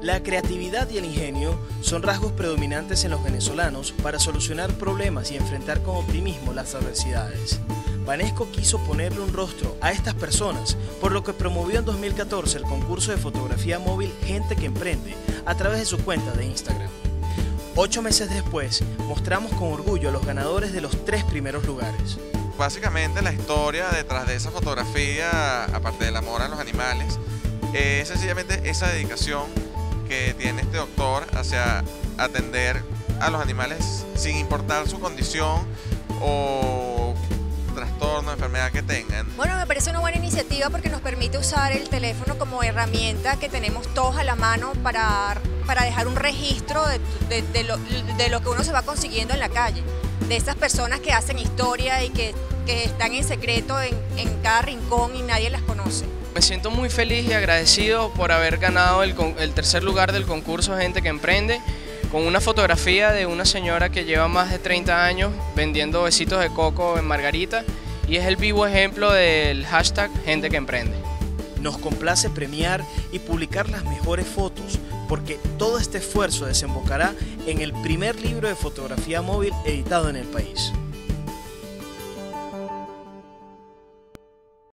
La creatividad y el ingenio son rasgos predominantes en los venezolanos para solucionar problemas y enfrentar con optimismo las adversidades. Vanesco quiso ponerle un rostro a estas personas, por lo que promovió en 2014 el concurso de fotografía móvil Gente que Emprende a través de su cuenta de Instagram. Ocho meses después, mostramos con orgullo a los ganadores de los tres primeros lugares. Básicamente la historia detrás de esa fotografía, aparte del amor a los animales, es sencillamente esa dedicación que tiene este doctor hacia atender a los animales sin importar su condición o trastorno, enfermedad que tengan. Bueno, me parece una buena iniciativa porque nos permite usar el teléfono como herramienta que tenemos todos a la mano para, para dejar un registro de, de, lo, de, lo, que uno se va consiguiendo en la calle, de esas personas que hacen historia y que, que están en secreto en, en cada rincón y nadie las conoce. Me siento muy feliz y agradecido por haber ganado el, el, tercer lugar del concurso Gente que Emprende con una fotografía de una señora que lleva más de 30 años vendiendo besitos de coco en Margarita y es el vivo ejemplo del hashtag Gente que Emprende. Nos complace premiar y publicar las mejores fotos porque todo este esfuerzo desembocará en el primer libro de fotografía móvil editado en el país.